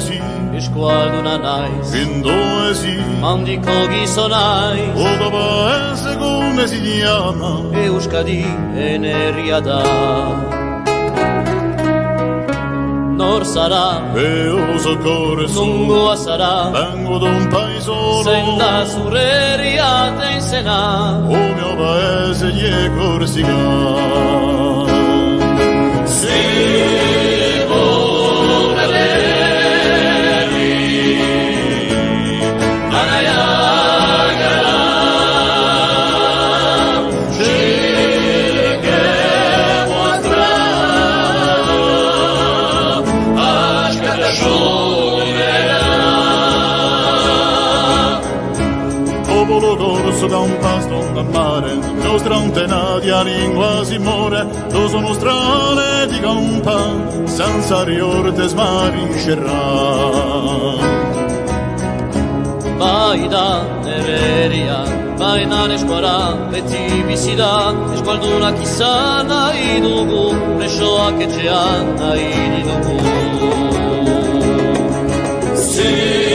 gizona naiz. Indo ezi Mandiko gizonai Odaba ez egun ez idiama Euskadi eneria da. Nor zara, Beoso corazon nungoa zara? Vengo da un paesolo Zein da zure herria izena O mio popolo d'orso da un pasto al mare, nostra antenadia lingua si muore, lo sono strane di campa, senza riorte smariscerà. Baida neveria, baina neskora, beti bizida, eskualduna kizan nahi dugu, presoak etxean nahi dugu. Zin!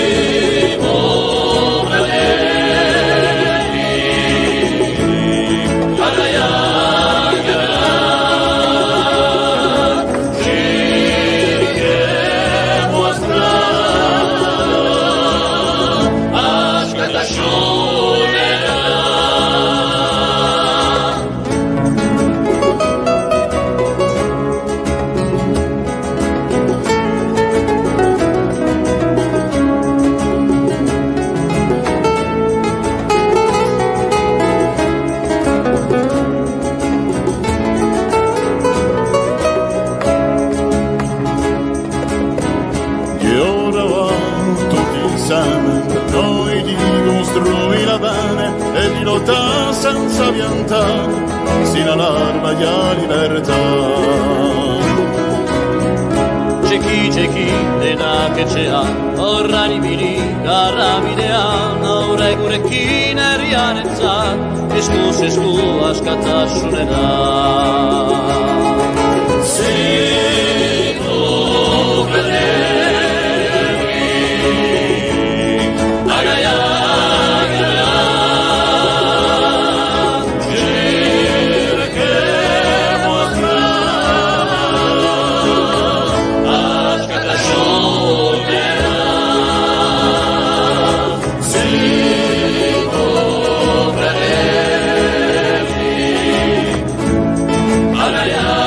E di lottare senza piantare Sino all'arma di libertà Txeki, txeki, denak etxean, horran ibili, garra bidean, aurre gurekin herrian entzat, eskuz esku askatasunera. Sì Narayana.